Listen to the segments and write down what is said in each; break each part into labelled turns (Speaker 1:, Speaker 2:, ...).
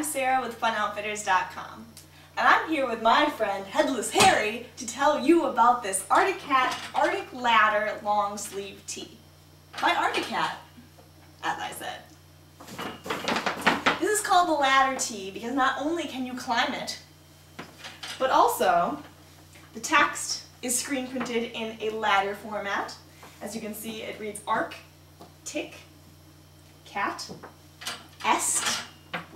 Speaker 1: I'm Sarah with FunOutfitters.com. And I'm here with my friend Headless Harry to tell you about this Arctic Cat Arctic Ladder long sleeve tee. By Arctic Cat, as I said. This is called the ladder tee because not only can you climb it, but also the text is screen printed in a ladder format. As you can see, it reads ARC, tick, cat, est,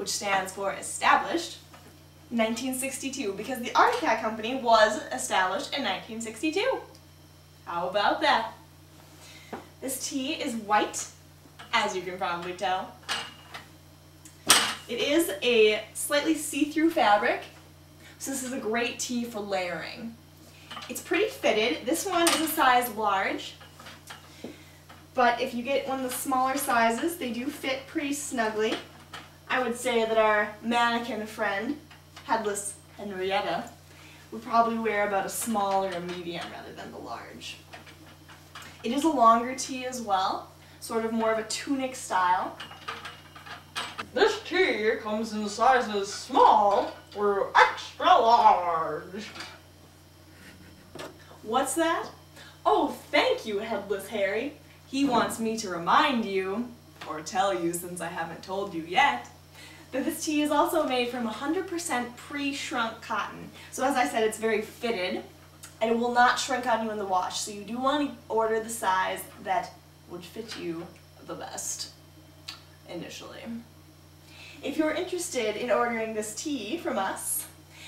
Speaker 1: which stands for established, 1962, because the Arctic Cat Company was established in 1962. How about that? This tee is white, as you can probably tell. It is a slightly see-through fabric, so this is a great tee for layering. It's pretty fitted. This one is a size large, but if you get one of the smaller sizes, they do fit pretty snugly. I would say that our mannequin friend, Headless Henrietta, would probably wear about a small or a medium rather than the large. It is a longer tee as well, sort of more of a tunic style.
Speaker 2: This tee comes in sizes small through extra large.
Speaker 1: What's that? Oh, thank you, Headless Harry. He wants me to remind you, or tell you since I haven't told you yet, that this tee is also made from 100% pre-shrunk cotton. So as I said, it's very fitted, and it will not shrink on you in the wash. So you do want to order the size that would fit you the best initially. If you're interested in ordering this tee from us,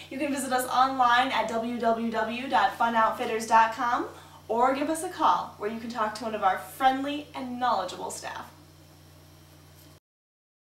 Speaker 1: you can visit us online at www.funoutfitters.com or give us a call where you can talk to one of our friendly and knowledgeable staff.